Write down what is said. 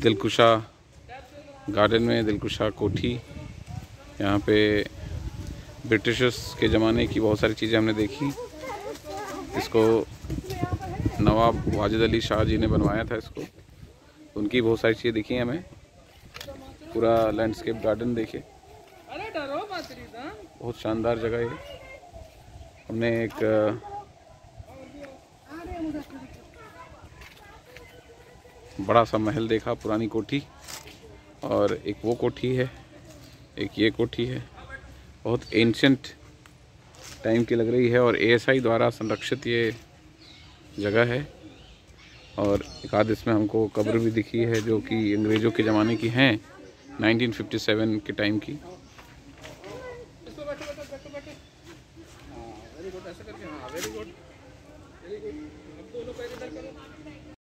Dilkusha garden में, दिलकुशा कोठी। यहाँ पे ब्रिटिशर्स के ज़माने की बहुत सारी चीज़ें हमने देखी। इसको नवाब वाजिद अली शाह जी ने बनवाया था इसको। उनकी बहुत सारी चीज़ें दिखी हमें। पूरा लैंडस्केप गार्डन देखे। बहुत शानदार जगह है हमने एक बड़ा सा महल देखा पुरानी कोठी, और एक वो कोठी है, एक ये कोठी है। बहुत एंशंट टाइम की लग रही है, और एएसआई द्वारा संरक्षित ये जगह है। और एक आध इसमें हमको कब्र भी दिखी है, जो कि अंग्रेज़ों के ज़माने की हैं 1957 के टाइम की।